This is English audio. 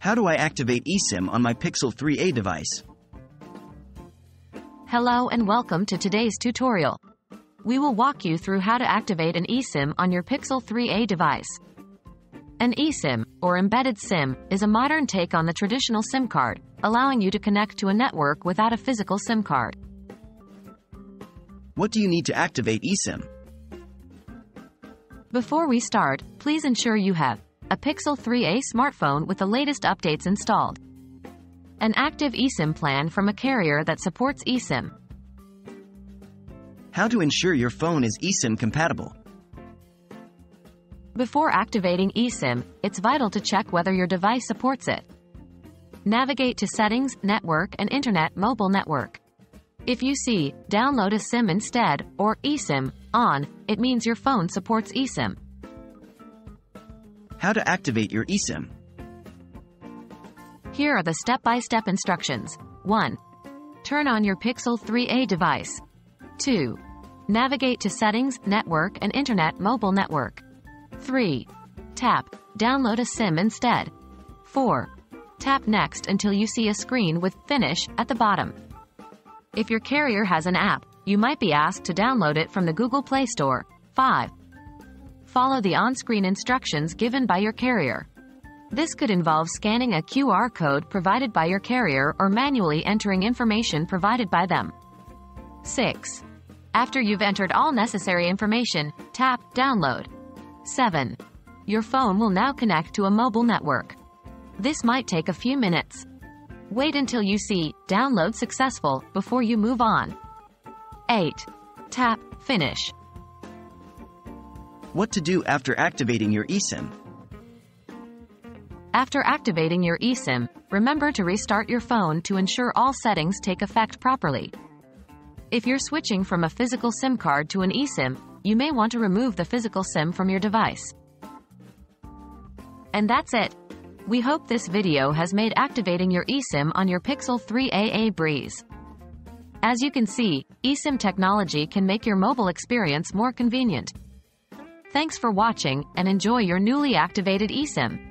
How do I activate eSIM on my Pixel 3a device? Hello and welcome to today's tutorial. We will walk you through how to activate an eSIM on your Pixel 3a device. An eSIM, or embedded SIM, is a modern take on the traditional SIM card, allowing you to connect to a network without a physical SIM card. What do you need to activate eSIM? Before we start, please ensure you have a Pixel 3a smartphone with the latest updates installed, an active eSIM plan from a carrier that supports eSIM, How to ensure your phone is eSIM compatible? Before activating eSIM, it's vital to check whether your device supports it. Navigate to Settings, Network, and Internet Mobile Network. If you see Download a SIM instead or eSIM on, it means your phone supports eSIM. How to activate your eSIM? Here are the step-by-step instructions. 1. Turn on your Pixel 3a device. 2. Navigate to Settings, Network, and Internet Mobile Network. 3. Tap Download a SIM instead. 4. Tap Next until you see a screen with Finish at the bottom. If your carrier has an app, you might be asked to download it from the Google Play Store. 5. Follow the on-screen instructions given by your carrier. This could involve scanning a QR code provided by your carrier or manually entering information provided by them. 6. After you've entered all necessary information, tap Download. 7. Your phone will now connect to a mobile network. This might take a few minutes. Wait until you see Download Successful before you move on. 8. Tap Finish. What to do after activating your eSIM? After activating your eSIM, remember to restart your phone to ensure all settings take effect properly. If you're switching from a physical SIM card to an eSIM, you may want to remove the physical SIM from your device. And that's it. We hope this video has made activating your eSIM on your Pixel 3a a breeze. As you can see, eSIM technology can make your mobile experience more convenient. Thanks for watching and enjoy your newly activated eSIM.